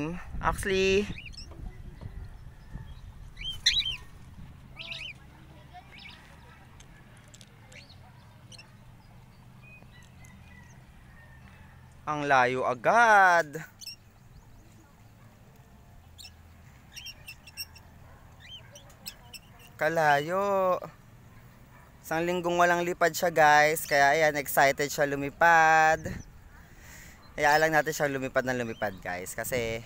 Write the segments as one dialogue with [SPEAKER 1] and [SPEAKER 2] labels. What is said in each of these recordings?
[SPEAKER 1] time. Actually, ang layo agad. Kalayo. Isang linggong walang lipad siya guys. Kaya ayan, excited siya lumipad. Kaya lang natin siya lumipad na lumipad guys. Kasi,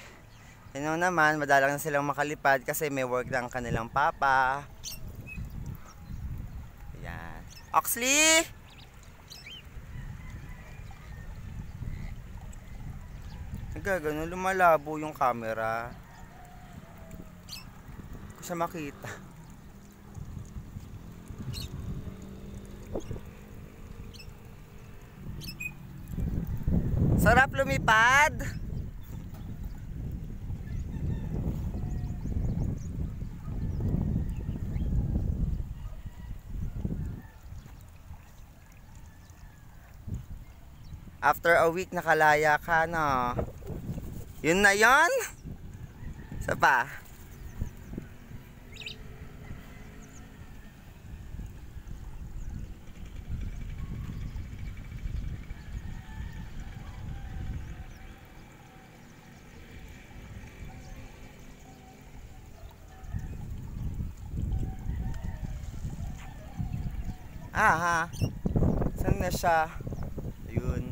[SPEAKER 1] yun know naman, madalang na silang makalipad kasi may work ng kanilang papa. Ayan. Oxley! Nagagano, lumalabo yung camera. Ko makita. Sarap lumipad. After a week nakalaya ka na. Yun na yon. Sa pa. Ah. Saan na siya? Ayun.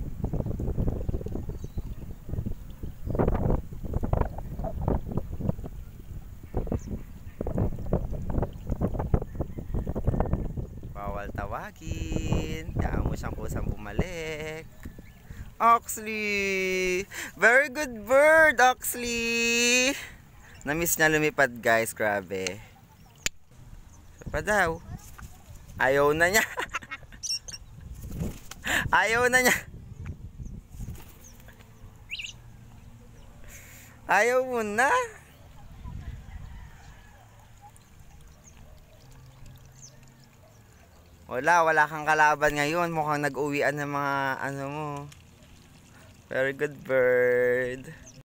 [SPEAKER 1] Bawal tawagin. Kaya mo siyang kusang bumalik. Oxley! Very good bird, Oxley! Na-miss niya lumipad, guys. Grabe. Siya pa daw. Ayaw na niya. Ayaw na niya. Ayaw mo na. Wala, wala kang kalaban ngayon. Mukhang nag-uwian ng mga ano mo. Very good bird.